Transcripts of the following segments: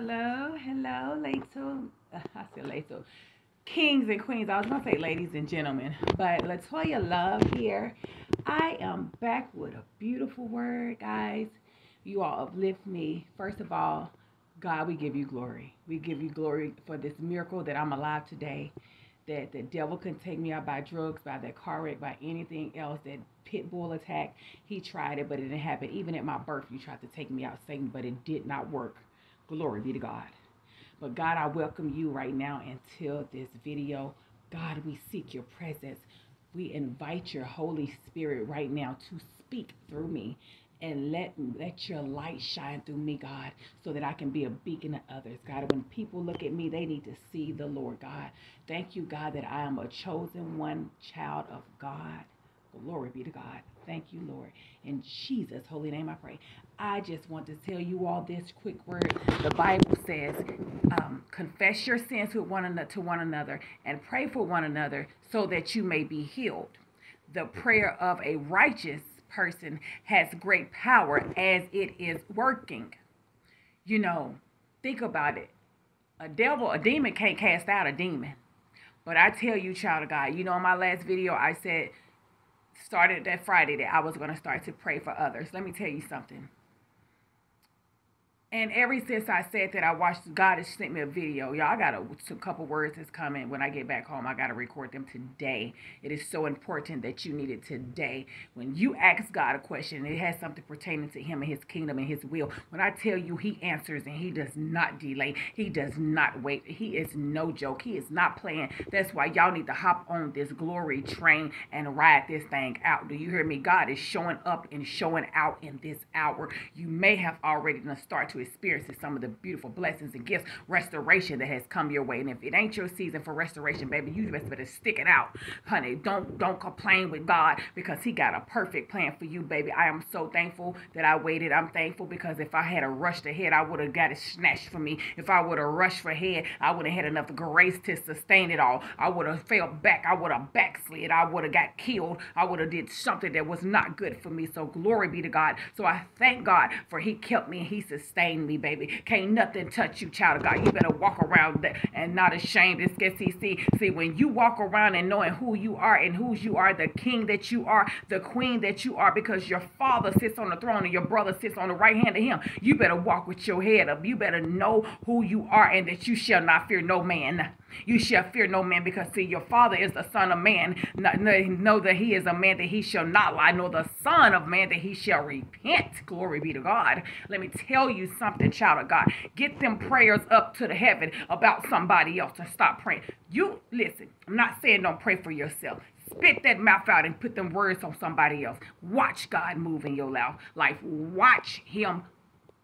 Hello, hello, Lato. I said Lato. Kings and queens. I was gonna say ladies and gentlemen, but Latoya Love here. I am back with a beautiful word, guys. You all uplift me. First of all, God, we give you glory. We give you glory for this miracle that I'm alive today. That the devil couldn't take me out by drugs, by that car wreck, by anything else. That pit bull attack, he tried it, but it didn't happen. Even at my birth, you tried to take me out, Satan, but it did not work. Glory be to God. But God, I welcome you right now until this video. God, we seek your presence. We invite your Holy Spirit right now to speak through me and let let your light shine through me, God, so that I can be a beacon to others. God, when people look at me, they need to see the Lord, God. Thank you, God, that I am a chosen one child of God. Glory be to God. Thank you, Lord. In Jesus' holy name I pray. I just want to tell you all this quick word. The Bible says, um, confess your sins with one another, to one another and pray for one another so that you may be healed. The prayer of a righteous person has great power as it is working. You know, think about it. A devil, a demon can't cast out a demon. But I tell you, child of God, you know, in my last video, I said, started that Friday that I was going to start to pray for others. Let me tell you something. And ever since I said that, I watched, God has sent me a video. Y'all, I got a, a couple words that's coming. When I get back home, I got to record them today. It is so important that you need it today. When you ask God a question, it has something pertaining to him and his kingdom and his will. When I tell you he answers and he does not delay, he does not wait. He is no joke. He is not playing. That's why y'all need to hop on this glory train and ride this thing out. Do you hear me? God is showing up and showing out in this hour. You may have already done start experiences some of the beautiful blessings and gifts, restoration that has come your way. And if it ain't your season for restoration, baby, you just better stick it out, honey. Don't don't complain with God because He got a perfect plan for you, baby. I am so thankful that I waited. I'm thankful because if I had a rushed ahead, I would have got it snatched from me. If I would have rushed for ahead, I would have had enough grace to sustain it all. I would have fell back. I would have backslid. I would have got killed. I would have did something that was not good for me. So glory be to God. So I thank God for He kept me and He sustained me, baby. Can't nothing touch you, child of God. You better walk around and not ashamed. It's get see, see, see, when you walk around and knowing who you are and whose you are, the king that you are, the queen that you are, because your father sits on the throne and your brother sits on the right hand of him. You better walk with your head up. You better know who you are and that you shall not fear no man. You shall fear no man because see your father is the son of man. Know that he is a man that he shall not lie, nor the son of man that he shall repent. Glory be to God. Let me tell you something, child of God. Get them prayers up to the heaven about somebody else and stop praying. You listen, I'm not saying don't pray for yourself. Spit that mouth out and put them words on somebody else. Watch God move in your life. Watch him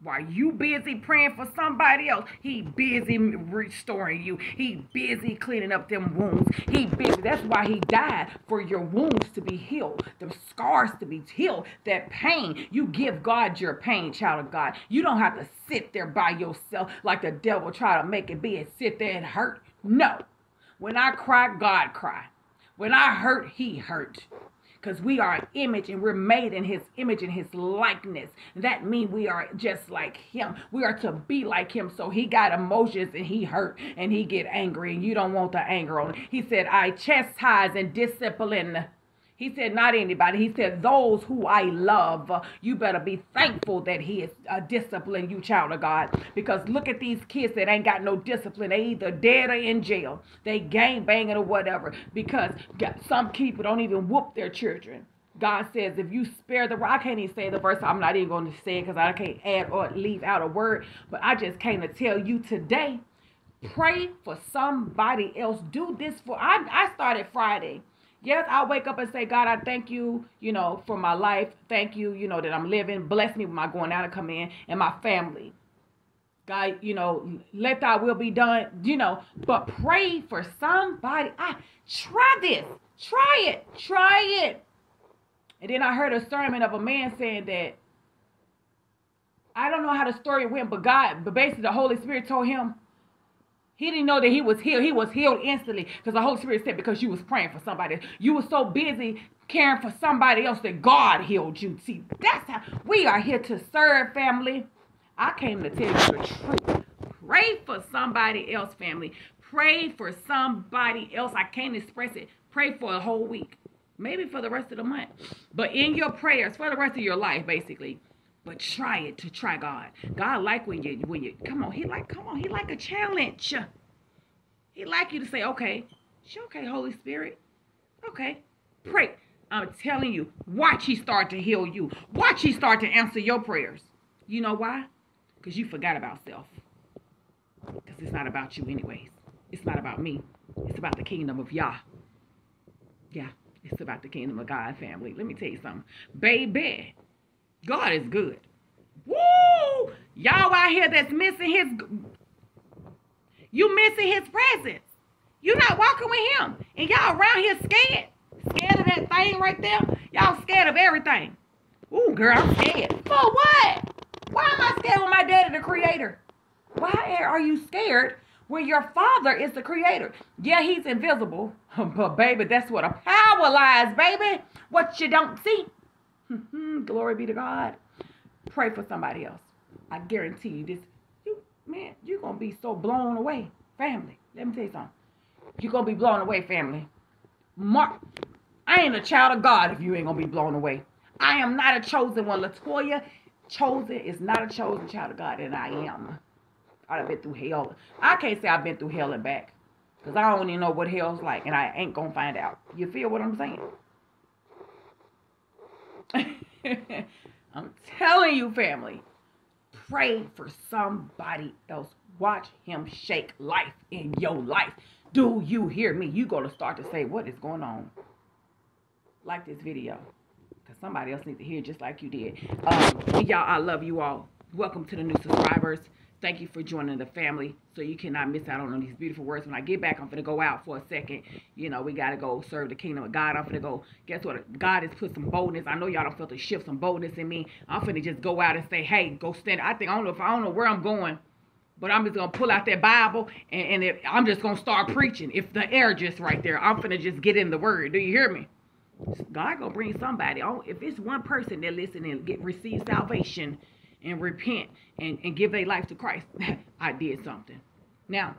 while you busy praying for somebody else, he busy restoring you. He busy cleaning up them wounds. He busy. That's why he died for your wounds to be healed, the scars to be healed, that pain. You give God your pain, child of God. You don't have to sit there by yourself like the devil try to make it be and sit there and hurt. No. When I cry, God cry. When I hurt, he hurt because we are image and we're made in his image and his likeness. That means we are just like him. We are to be like him. So he got emotions and he hurt and he get angry and you don't want the anger on him. He said, I chastise and discipline he said, not anybody. He said, those who I love. You better be thankful that he is a discipline you, child of God. Because look at these kids that ain't got no discipline. They either dead or in jail. They gang banging or whatever. Because some people don't even whoop their children. God says, if you spare the I can't even say the verse. I'm not even going to say it because I can't add or leave out a word. But I just came to tell you today, pray for somebody else. Do this for, I, I started Friday. Yes, I'll wake up and say, God, I thank you, you know, for my life. Thank you, you know, that I'm living. Bless me with my going out and coming in and my family. God, you know, let thy will be done, you know, but pray for somebody. I try this. Try it. Try it. And then I heard a sermon of a man saying that I don't know how the story went, but God, but basically the Holy Spirit told him he didn't know that he was healed. He was healed instantly because the Holy Spirit said because you was praying for somebody. You were so busy caring for somebody else that God healed you. See, that's how we are here to serve family. I came to tell you the truth. Pray for somebody else, family. Pray for somebody else. I can't express it. Pray for a whole week, maybe for the rest of the month. But in your prayers, for the rest of your life, basically. But try it to try God. God like when you when you come on. He like come on. He like a challenge. He like you to say, okay, okay, Holy Spirit, okay, pray. I'm telling you, watch he start to heal you. Watch he start to answer your prayers. You know why? Because you forgot about self. Because it's not about you anyways. It's not about me. It's about the kingdom of Yah. Yeah, it's about the kingdom of God family. Let me tell you something. Baby, God is good. Woo! Y'all out here that's missing his you missing his presence. You're not walking with him. And y'all around here scared. Scared of that thing right there? Y'all scared of everything. Ooh, girl, I'm scared. For what? Why am I scared with my daddy, the creator? Why are you scared when your father is the creator? Yeah, he's invisible. But baby, that's what a power lies, baby. What you don't see. Mm-hmm. Glory be to God. Pray for somebody else. I guarantee you this. You man, you're gonna be so blown away. Family. Let me tell you something. You're gonna be blown away, family. Mark, I ain't a child of God if you ain't gonna be blown away. I am not a chosen one. Latoya chosen is not a chosen child of God, and I am. I've been through hell. I can't say I've been through hell and back. Because I don't even know what hell's like, and I ain't gonna find out. You feel what I'm saying? I'm telling you, family. Pray for somebody else. Watch him shake life in your life. Do you hear me? You gonna start to say, what is going on? Like this video. Because somebody else needs to hear just like you did. Um, y'all, I love you all. Welcome to the new subscribers. Thank you for joining the family so you cannot miss out on these beautiful words. When I get back, I'm going to go out for a second. You know, we got to go serve the kingdom of God. I'm going to go, guess what? God has put some boldness. I know y'all don't feel to shift some boldness in me. I'm going to just go out and say, hey, go stand. I think, I don't know if I don't know where I'm going, but I'm just to pull out that Bible and, and if, I'm just to start preaching. If the air just right there, I'm to just get in the word. Do you hear me? God gonna bring somebody. Oh, if it's one person that listen and get receive salvation and repent and, and give their life to Christ, I did something. Now,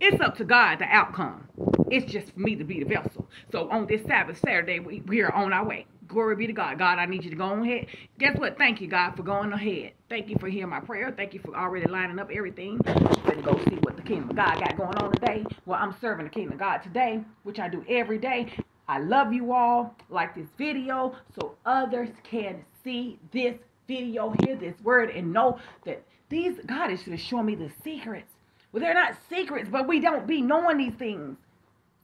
it's up to God the outcome. It's just for me to be the vessel. So on this Sabbath Saturday, we, we are on our way. Glory be to God. God, I need you to go on ahead. Guess what? Thank you, God, for going ahead. Thank you for hearing my prayer. Thank you for already lining up everything. To go see what the kingdom of God got going on today. Well, I'm serving the kingdom of God today, which I do every day. I love you all. Like this video so others can see this video, hear this word, and know that these God is just showing me the secrets. Well, they're not secrets, but we don't be knowing these things.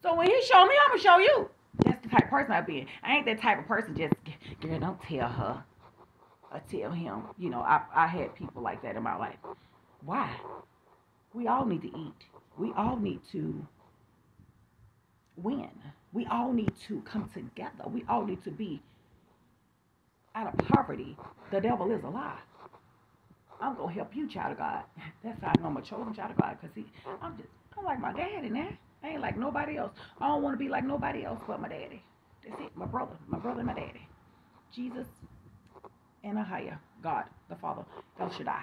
So when he show me, I'm gonna show you. That's the type of person I be. I ain't that type of person. Just girl, don't tell her. I tell him. You know, I I had people like that in my life. Why? We all need to eat. We all need to win. We all need to come together. We all need to be out of poverty. The devil is a lie. I'm gonna help you, child of God. That's how I know I'm a chosen child of God. Cause see, I'm just I'm like my daddy now. I ain't like nobody else. I don't want to be like nobody else but my daddy. That's it. My brother, my brother, and my daddy. Jesus and Ahia, God, the Father, El Shaddai,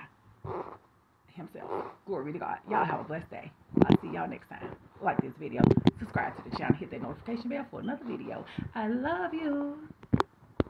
Himself. Glory to God. Y'all have a blessed day. I'll see y'all next time. Like this video, subscribe to the channel, hit that notification bell for another video. I love you.